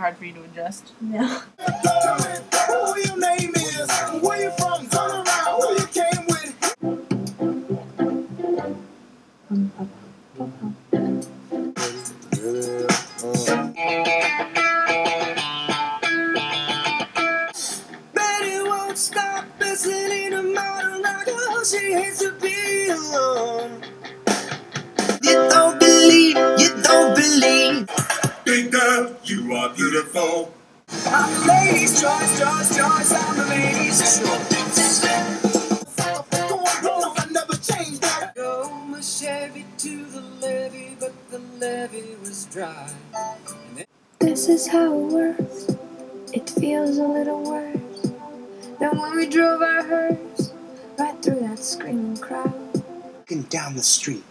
hard for you to adjust. No. Who your name is? Where I'm the ladies' choice, choice, choice. I'm the ladies' choice. I never changed that. Drove my Chevy to the levee, but the levee was dry. This is how it works. It feels a little worse than when we drove our hearse right through that screaming crowd. walking down the street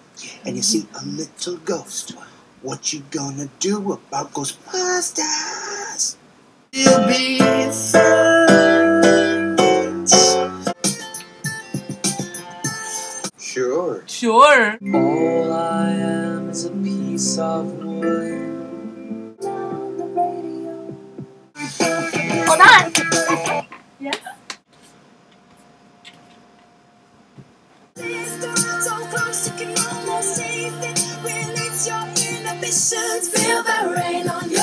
and you see a little ghost, what you gonna do about Ghostbusters? You'll be friends. Sure. Sure. All I am is a piece of wood. On the radio. Hold on. Yes. So close you can almost taste it. Release your inhibitions. Feel the rain on your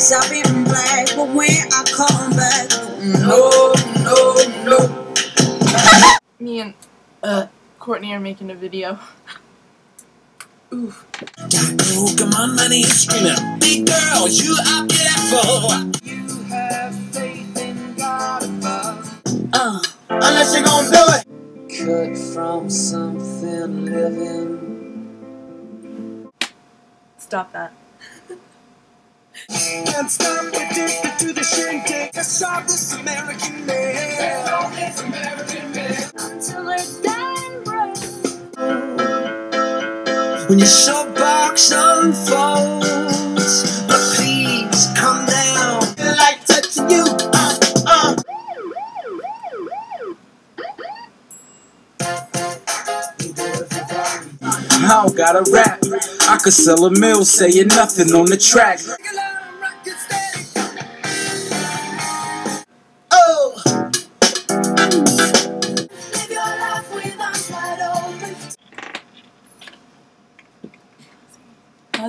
now. Yes, I've been black, but when I come back, no, no, no. Me and uh, Courtney are making a video. Oof. Got coke and my money is screaming. Big girl, you are beautiful. You have faith in God above. Uh, Unless you're gonna do it. Cut from something living. Stop that. Can't stop addicted to the shindig. Let's solve this American man. this American man. Until dying breath. When your soapbox unfolds, but please come down. Like touching you, uh, uh. I don't got a rap. I could sell a mill saying nothing on the track.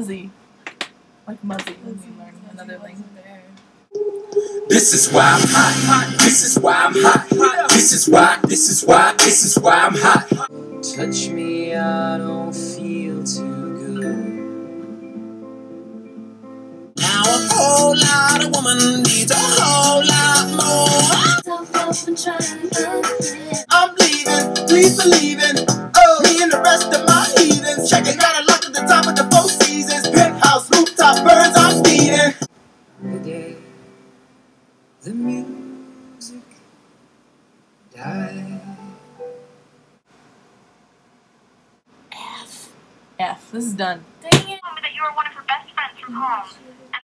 Muzzy. Like Muzzy. Muzzy learning another language. This is why I'm hot, hot. This is why I'm hot, hot. This is why, this is why, this is why I'm hot. Touch me, I don't feel too good. Now a whole lot of woman needs a whole lot more. Self up and trying to I'm leaving, please believe in. This is done. Dang it. that you were one of her best friends from home.